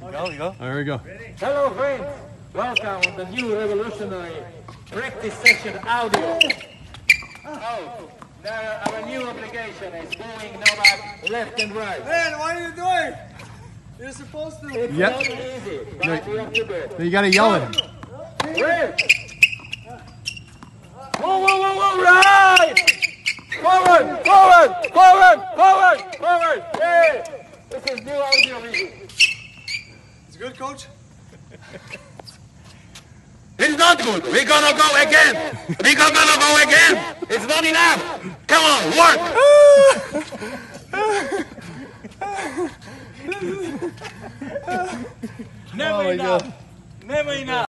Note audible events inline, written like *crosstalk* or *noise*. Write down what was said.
go, you go. There we go. Hello friends, welcome on the new revolutionary practice session audio. Oh, there our new application is moving Novak left and right. Man, what are you doing? You're supposed to. It's Yep. not easy, but we have to do it. You gotta yell at him. Wait! Whoa, whoa, whoa, whoa, right! Forward, forward, forward, forward, forward! Hey! This is new audio video. It's good, coach? *laughs* It's not good. We're gonna go again. We're gonna go again. It's not enough. Come on, work. *laughs* Never Oh enough. God. Never enough.